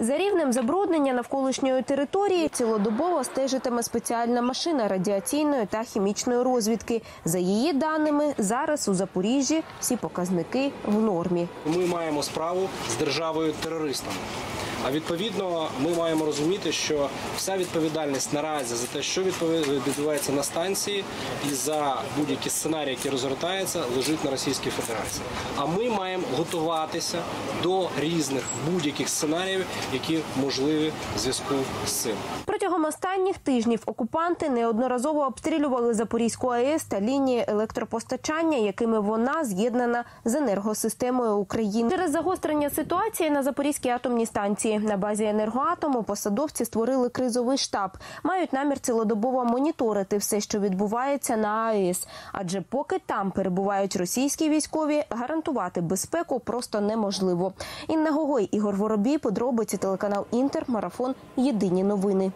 За рівнем забруднення навколишньої території цілодобово стежитиме спеціальна машина радіаційної та хімічної розвідки. За її даними, зараз у Запоріжжі всі показники в нормі. Ми маємо справу з державою терористом. А відповідно, ми маємо розуміти, що вся відповідальність наразі за те, що відбувається на станції, і за будь-які сценарії, які розгортаються, лежить на Російській Федерації. А ми маємо готуватися до різних будь-яких сценаріїв, які можливі в зв'язку з цим. Протягом останніх тижнів окупанти неодноразово обстрілювали Запорізьку АЕС та лінії електропостачання, якими вона з'єднана з енергосистемою України. Через загострення ситуації на Запорізькій атомній станції на базі енергоатому посадовці створили кризовий штаб. Мають намір цілодобово моніторити все, що відбувається на АЕС. Адже поки там перебувають російські військові, гарантувати безпеку просто неможливо. Інна Гогой, Ігор Воробій, подробиці телеканал Інтер, марафон. Єдині новини.